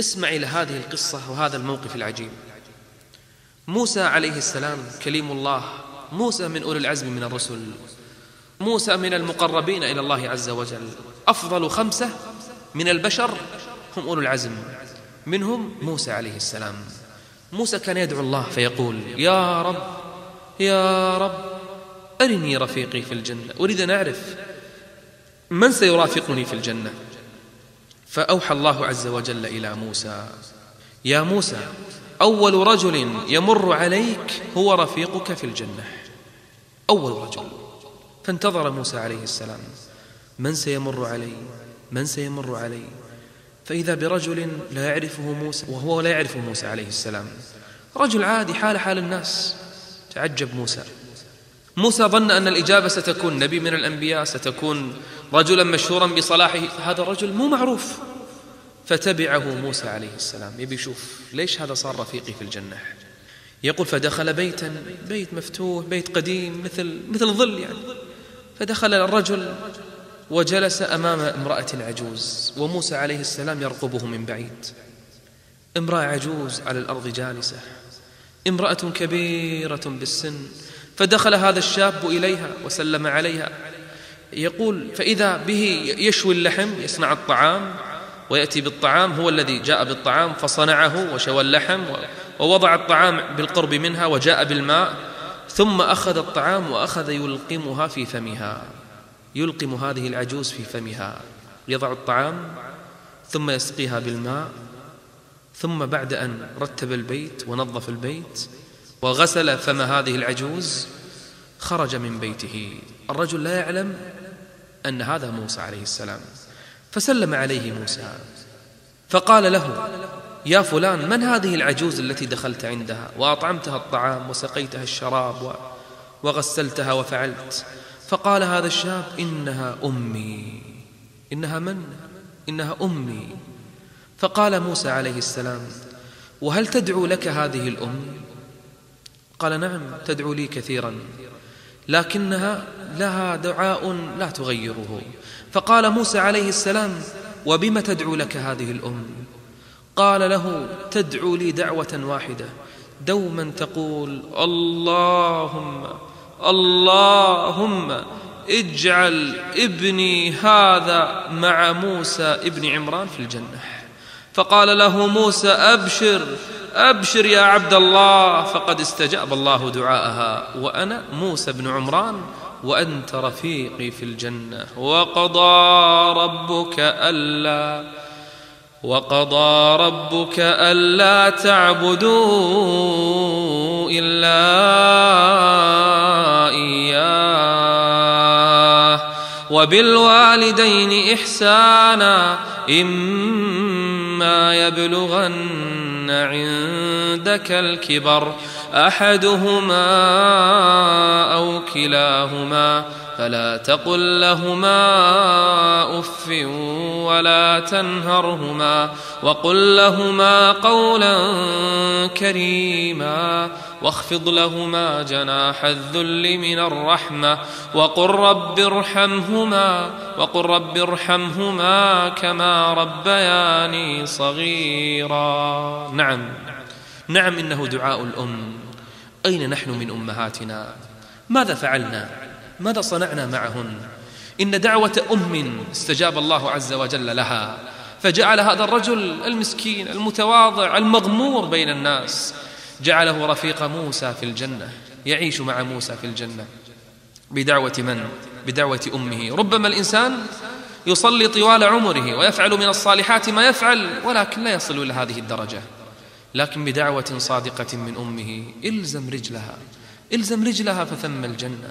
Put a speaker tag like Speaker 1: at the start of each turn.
Speaker 1: اسمع إلى هذه القصة وهذا الموقف العجيب. موسى عليه السلام كليم الله موسى من أولي العزم من الرسل موسى من المقربين إلى الله عز وجل. أفضل خمسة من البشر هم أولو العزم. منهم موسى عليه السلام. موسى كان يدعو الله فيقول يا رب يا رب أرني رفيقي في الجنة. أريد أن أعرف من سيرافقني في الجنة؟ فأوحى الله عز وجل إلى موسى يا موسى أول رجل يمر عليك هو رفيقك في الجنة. أول رجل. فانتظر موسى عليه السلام من سيمر علي؟ من سيمر علي؟ فإذا برجل لا يعرفه موسى وهو لا يعرف موسى عليه السلام رجل عادي حال حال الناس تعجب موسى. موسى ظن أن الإجابة ستكون نبي من الأنبياء ستكون رجلا مشهورا بصلاحه. هذا الرجل مو معروف. فتبعه موسى عليه السلام. يبي يشوف ليش هذا صار رفيقي في الجنة. يقول فدخل بيتا بيت مفتوح بيت قديم مثل مثل ظل يعني. فدخل الرجل وجلس أمام امرأة عجوز وموسى عليه السلام يرقبه من بعيد. امرأة عجوز على الأرض جالسة. امرأة كبيرة بالسن. فدخل هذا الشاب إليها وسلم عليها. يقول فإذا به يشوي اللحم يصنع الطعام ويأتي بالطعام هو الذي جاء بالطعام فصنعه وشوى اللحم ووضع الطعام بالقرب منها وجاء بالماء ثم أخذ الطعام وأخذ يلقمها في فمها. يلقم هذه العجوز في فمها. يضع الطعام ثم يسقيها بالماء ثم بعد أن رتب البيت ونظف البيت وغسل فم هذه العجوز؟ خرج من بيته. الرجل لا يعلم أن هذا موسى عليه السلام. فسلم عليه موسى فقال له يا فلان من هذه العجوز التي دخلت عندها؟ وأطعمتها الطعام وسقيتها الشراب وغسلتها وفعلت. فقال هذا الشاب إنها أمي. إنها من؟ إنها أمي. فقال موسى عليه السلام وهل تدعو لك هذه الأم؟ قال نعم تدعو لي كثيرا لكنها لها دعاء لا تغيره. فقال موسى عليه السلام وبم تدعو لك هذه الأم؟ قال له تدعو لي دعوة واحدة. دوما تقول اللهم اللهم اجعل ابني هذا مع موسى ابن عمران في الجنة. فقال له موسى أبشر أبشر يا عبد الله. فقد استجاب الله دعاءها. وأنا موسى بن عمران وأنت رفيقي في الجنة. وقضى ربك ألا وقضى ربك ألا تعبدوا إلا إياه. وبالوالدين إحسانا إما يبلغن عندك الكبر أحدهما أو كلاهما فلا تقل لهما أف ولا تنهرهما وقل لهما قولا كريما واخفض لهما جناح الذل من الرحمة وقل رب ارحمهما وقل رب ارحمهما كما ربياني صغيرا. نعم. نعم إنه دعاء الأم. أين نحن من أمهاتنا؟ ماذا فعلنا؟ ماذا صنعنا معهن؟ إن دعوة أم استجاب الله عز وجل لها فجعل هذا الرجل المسكين المتواضع المغمور بين الناس جعله رفيق موسى في الجنة يعيش مع موسى في الجنة. بدعوة من؟ بدعوة أمه. ربما الإنسان يصلي طوال عمره ويفعل من الصالحات ما يفعل ولكن لا يصل إلى هذه الدرجة. لكن بدعوة صادقة من أمه إلزم رجلها إلزم رجلها فثم الجنة.